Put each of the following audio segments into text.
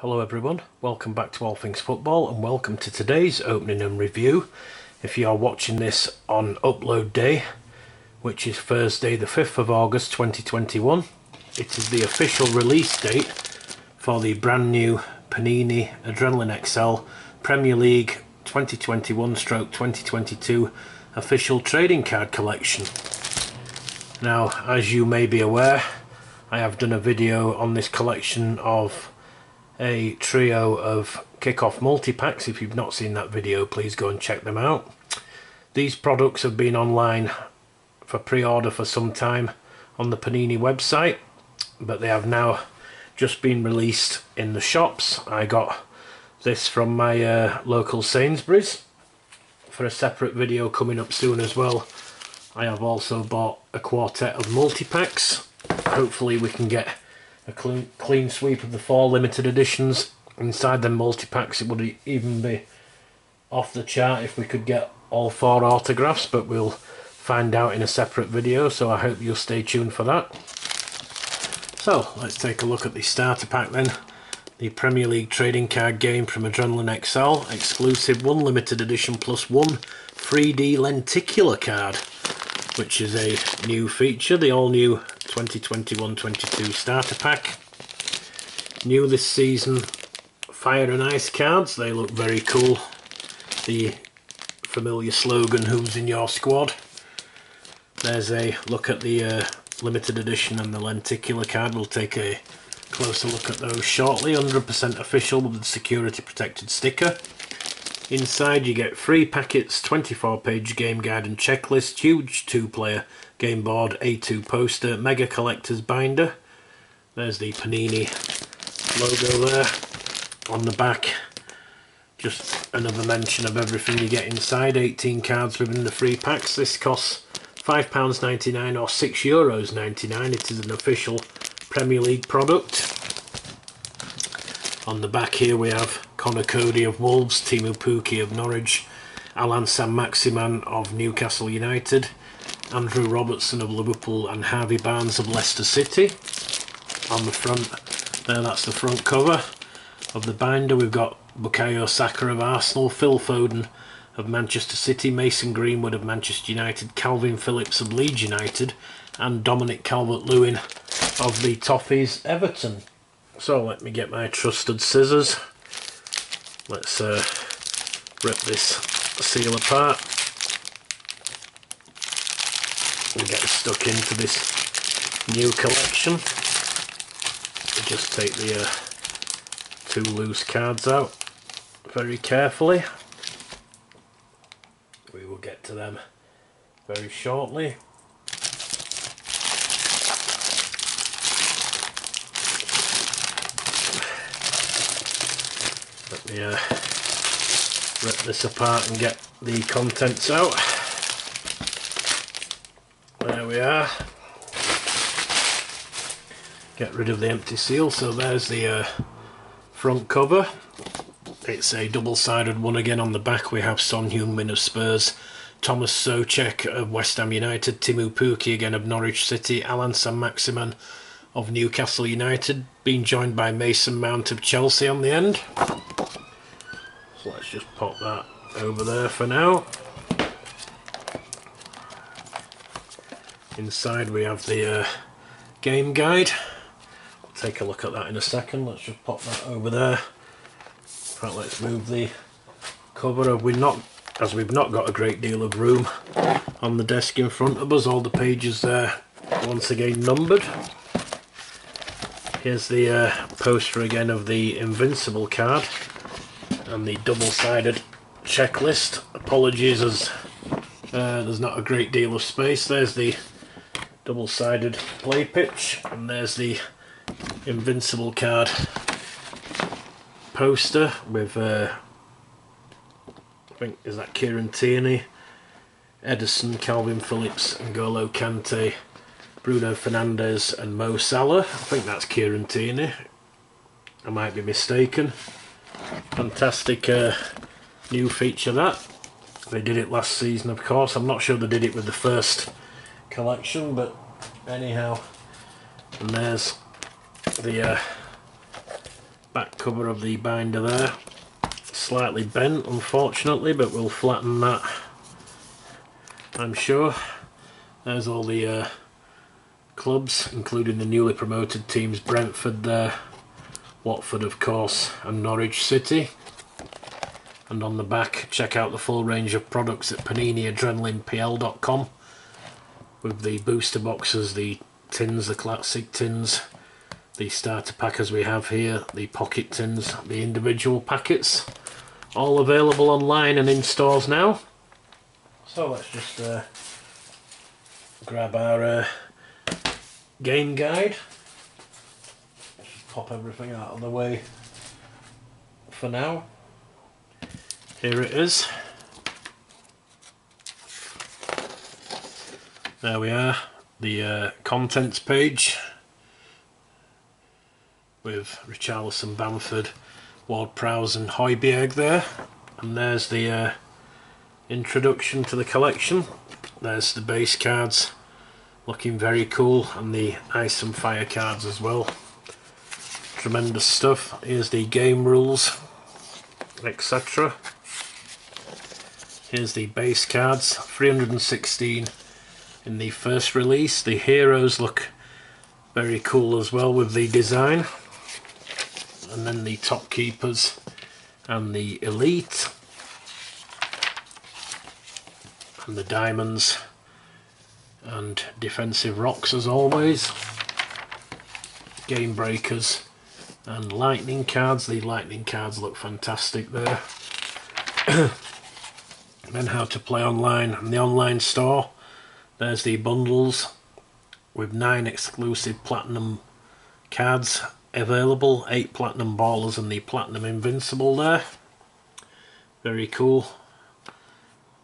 Hello everyone, welcome back to All Things Football and welcome to today's opening and review. If you are watching this on upload day, which is Thursday the 5th of August 2021, it is the official release date for the brand new Panini Adrenalyn XL Premier League 2021-2022 official trading card collection. Now, as you may be aware, I have done a video on this collection of a trio of kickoff multi-packs. If you've not seen that video, please go and check them out. These products have been online for pre-order for some time on the Panini website, but they have now just been released in the shops. I got this from my uh, local Sainsbury's for a separate video coming up soon as well. I have also bought a quartet of multi-packs. Hopefully we can get a clean, clean sweep of the four limited editions. Inside the multi-packs it would even be off the chart if we could get all four autographs, but we'll find out in a separate video, so I hope you'll stay tuned for that. So, let's take a look at the starter pack then. The Premier League trading card game from Adrenalyn XL, exclusive one limited edition plus one 3D lenticular card, which is a new feature, the all new 2021-22 starter pack. New this season, Fire and Ice cards, they look very cool. The familiar slogan, who's in your squad. There's a look at the uh, limited edition and the lenticular card, we'll take a closer look at those shortly. 100% official with the security protected sticker. Inside you get three packets, 24 page game guide and checklist, huge two player game board, A2 poster, mega collector's binder. There's the Panini logo there. On the back, just another mention of everything you get inside. 18 cards within the free packs. This costs £5.99 or €6.99. It is an official Premier League product. On the back here we have Conor Coady of Wolves, Teemu Pukki of Norwich, Allan Saint-Maximin of Newcastle United, Andrew Robertson of Liverpool and Harvey Barnes of Leicester City. On the front there that's the front cover of the binder we've got Bukayo Saka of Arsenal, Phil Foden of Manchester City, Mason Greenwood of Manchester United, Kalvin Phillips of Leeds United and Dominic Calvert-Lewin of the Toffees Everton. So let me get my trusted scissors. Let's uh, rip this seal apart and get stuck into this new collection. Just take the uh, two loose cards out very carefully. We will get to them very shortly. Let me uh, rip this apart and get the contents out. We are. Get rid of the empty seal. So there's the uh, front cover. It's a double-sided one again. On the back we have Son Heung-min of Spurs, Thomas Soucek of West Ham United, Teemu Pukki again of Norwich City, Allan Saint-Maximin of Newcastle United, being joined by Mason Mount of Chelsea on the end. So let's just pop that over there for now. Inside we have the uh, game guide. We'll take a look at that in a second. Let's just pop that over there. Right, let's move the cover. We not, as we've not got a great deal of room on the desk in front of us. All the pages there, once again numbered. Here's the uh, poster again of the Invincible card and the double-sided checklist. Apologies as uh, there's not a great deal of space. There's the double-sided play pitch and there's the Invincible card poster with uh, I think is that Kieran Tierney, Ederson, Kalvin Phillips, N'Golo Kante, Bruno Fernandes and Mo Salah. I think that's Kieran Tierney. I might be mistaken. Fantastic uh, new feature that. They did it last season of course. I'm not sure they did it with the first collection but anyhow. And there's the uh, back cover of the binder there. Slightly bent unfortunately but we'll flatten that I'm sure. There's all the uh, clubs including the newly promoted teams Brentford there, Watford of course and Norwich City and on the back check out the full range of products at paniniadrenalinepl.com with the booster boxes, the tins, the classic tins, the starter pack as we have here, the pocket tins, the individual packets, all available online and in stores now. So let's just uh, grab our uh, game guide, just pop everything out of the way for now. Here it is. There we are, the uh, contents page with Richarlison, Bamford, Ward-Prowse and Højbjerg there. And there's the uh, introduction to the collection. There's the base cards looking very cool and the Ice and Fire cards as well. Tremendous stuff. Here's the game rules, etc. Here's the base cards, 316 in the first release. The heroes look very cool as well with the design. And then the top keepers and the elite. And the diamonds and defensive rocks as always. Game breakers and lightning cards. The lightning cards look fantastic there. then how to play online and the online store there's the bundles with nine exclusive platinum cards available eight platinum ballers and the platinum invincible there. Very cool.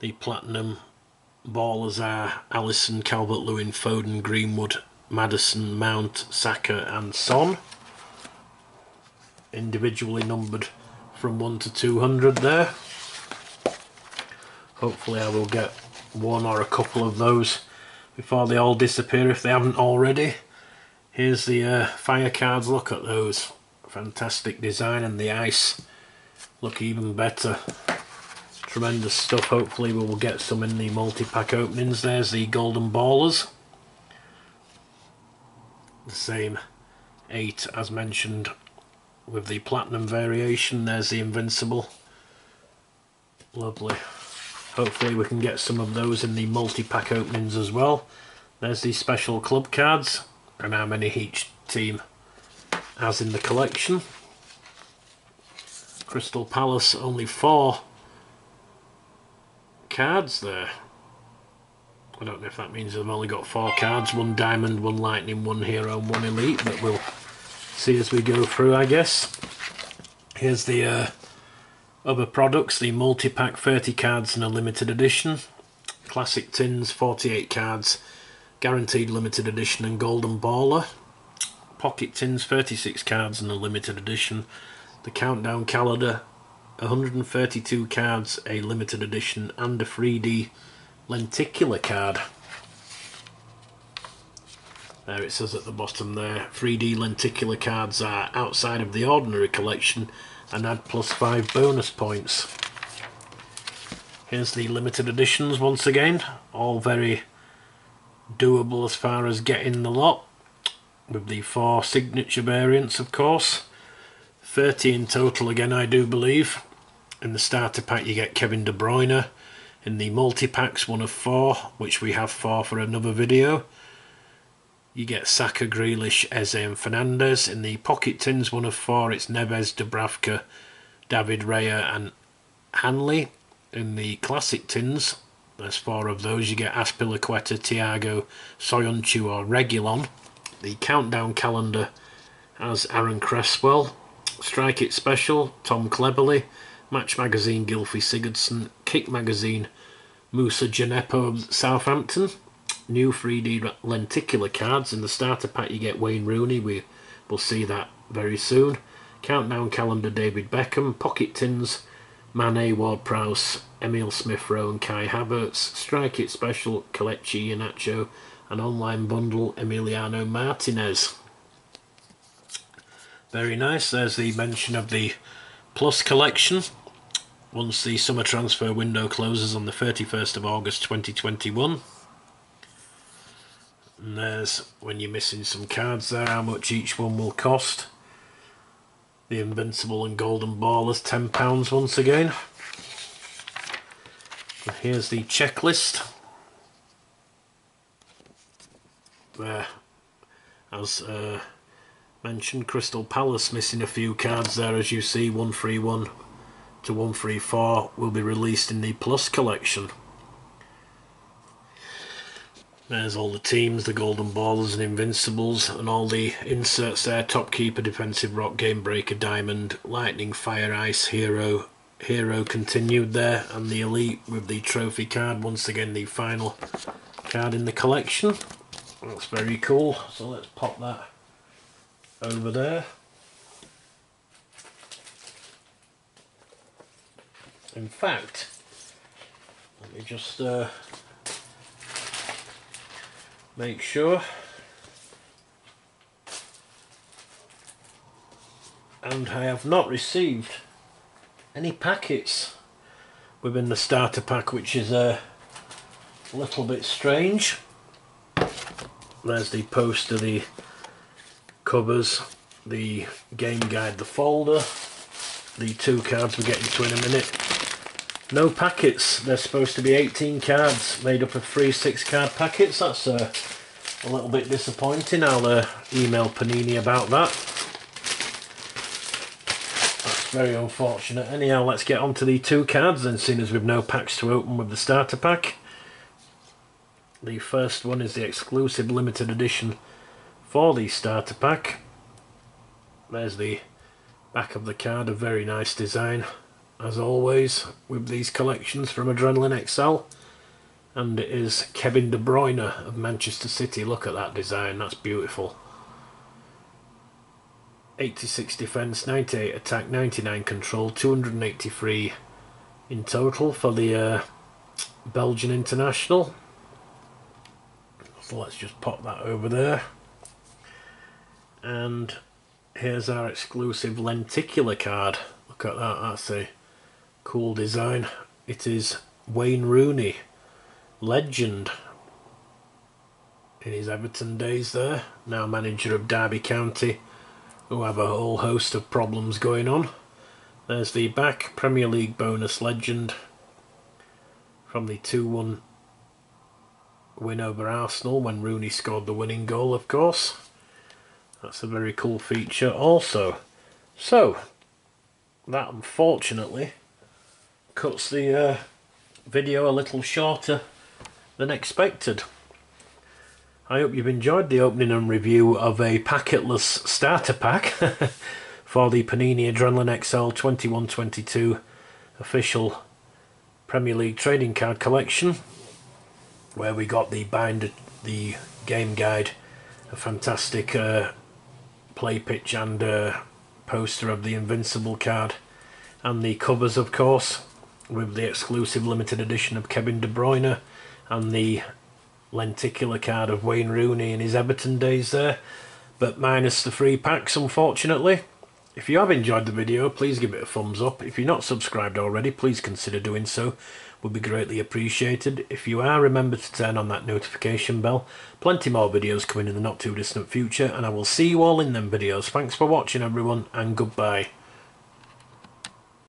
The platinum ballers are Alisson, Calvert-Lewin, Foden, Greenwood, Maddison, Mount, Saka and Son. Individually numbered from 1 to 200 there. Hopefully I will get one or a couple of those before they all disappear if they haven't already. Here's the uh, fire cards. Look at those. Fantastic design and the ice look even better. Tremendous stuff. Hopefully we will get some in the multi-pack openings. There's the golden ballers. The same eight as mentioned with the platinum variation. There's the invincible. Lovely hopefully we can get some of those in the multi-pack openings as well. There's the special club cards and how many each team has in the collection. Crystal Palace only four cards there. I don't know if that means they've only got four cards one diamond one lightning one hero and one elite but we'll see as we go through I guess. Here's the uh, other products, the multi-pack 30 cards in a limited edition. Classic tins, 48 cards, guaranteed limited edition and golden baller. Pocket tins, 36 cards in a limited edition. The countdown calendar, 132 cards, a limited edition and a 3D lenticular card. There it says at the bottom there, 3D lenticular cards are outside of the ordinary collection and add plus 5 bonus points. Here's the limited editions once again, all very doable as far as getting the lot, with the four signature variants of course. 30 in total again I do believe. In the starter pack you get Kevin De Bruyne, in the multi-packs one of four, which we have four for another video. You get Saka, Grealish, Eze and Fernandes. In the pocket tins, one of four, it's Neves, Dubravka, David Raya and Hanley. In the classic tins, there's four of those. You get Azpilicueta, Thiago, Soyuncu or Regulon. The countdown calendar has Aaron Cresswell. Strike It Special, Tom Cleverley. Match Magazine, Gylfi Sigurdsson. Kick Magazine, Musa of Southampton new 3D lenticular cards. In the starter pack you get Wayne Rooney, we will see that very soon. Countdown calendar David Beckham, pocket tins Mane, Ward-Prowse, Emil Smith-Rowe and Kai Havertz, Strike It Special, Kelechi Iheanacho, an online bundle Emiliano Martinez. Very nice. There's the mention of the Plus collection. Once the summer transfer window closes on the 31st of August 2021. And there's, when you're missing some cards there, how much each one will cost. The Invincible and Golden Ballers, £10 once again. And here's the checklist. There, as uh, mentioned, Crystal Palace missing a few cards there as you see, 131 to 134 will be released in the Plus collection. There's all the teams, the Golden Ballers and Invincibles, and all the inserts there. Top Keeper, Defensive Rock, Game Breaker, Diamond, Lightning, Fire, Ice, Hero, Hero continued there, and the Elite with the trophy card. Once again, the final card in the collection. That's very cool. So let's pop that over there. In fact, let me just uh, make sure. And I have not received any packets within the starter pack, which is a little bit strange. There's the poster, the covers, the game guide, the folder, the two cards we're getting to in a minute. No packets. They're supposed to be 18 cards made up of three six card packets. That's uh, a little bit disappointing. I'll uh, email Panini about that. That's very unfortunate. Anyhow, let's get on to the two cards then, seeing as we've no packs to open with the starter pack. The first one is the exclusive limited edition for the starter pack. There's the back of the card, a very nice design as always with these collections from Adrenalyn XL and it is Kevin De Bruyne of Manchester City. Look at that design that's beautiful. 86 defence 98 attack 99 control 283 in total for the uh, Belgian international. So let's just pop that over there. And here's our exclusive lenticular card. Look at that that's a cool design. It is Wayne Rooney, legend in his Everton days there, now manager of Derby County, who have a whole host of problems going on. There's the back Premier League bonus legend from the 2-1 win over Arsenal when Rooney scored the winning goal, of course. That's a very cool feature also. So, that unfortunately cuts the uh, video a little shorter than expected. I hope you've enjoyed the opening and review of a packetless starter pack for the Panini Adrenalyn XL 21-22 official Premier League trading card collection where we got the bind the game guide a fantastic uh, play pitch and uh, poster of the Invincible card and the covers of course with the exclusive limited edition of Kevin De Bruyne and the lenticular card of Wayne Rooney in his Everton days there, but minus the free packs unfortunately. If you have enjoyed the video, please give it a thumbs up. If you're not subscribed already, please consider doing so. Would be greatly appreciated. If you are, remember to turn on that notification bell. Plenty more videos coming in the not too distant future, and I will see you all in them videos. Thanks for watching everyone, and goodbye.